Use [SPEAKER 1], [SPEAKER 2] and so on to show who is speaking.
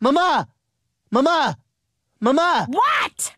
[SPEAKER 1] Mama! Mama! Mama!
[SPEAKER 2] What?